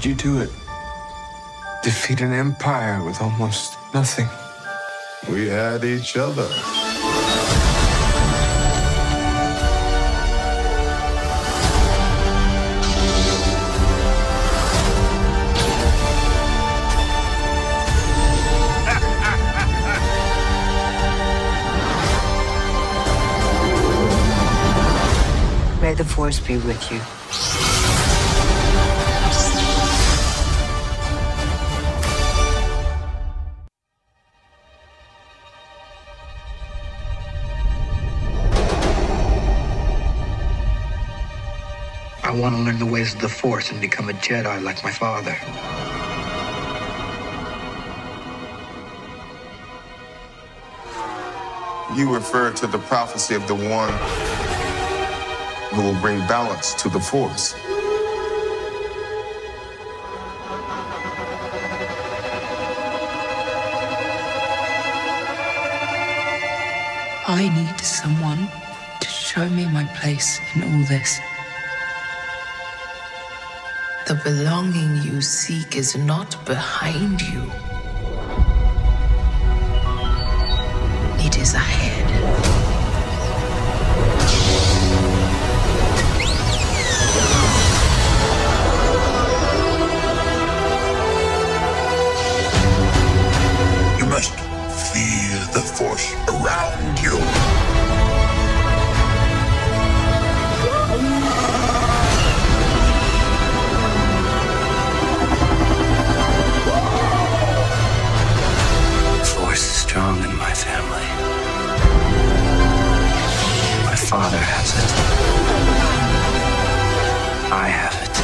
Did you do it? Defeat an empire with almost nothing. We had each other. May the force be with you. I want to learn the ways of the Force and become a Jedi like my father. You refer to the prophecy of the one who will bring balance to the Force. I need someone to show me my place in all this. The belonging you seek is not behind you. It is ahead. You must feel the force around you. Family. My father has it. I have it.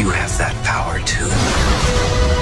You have that power too.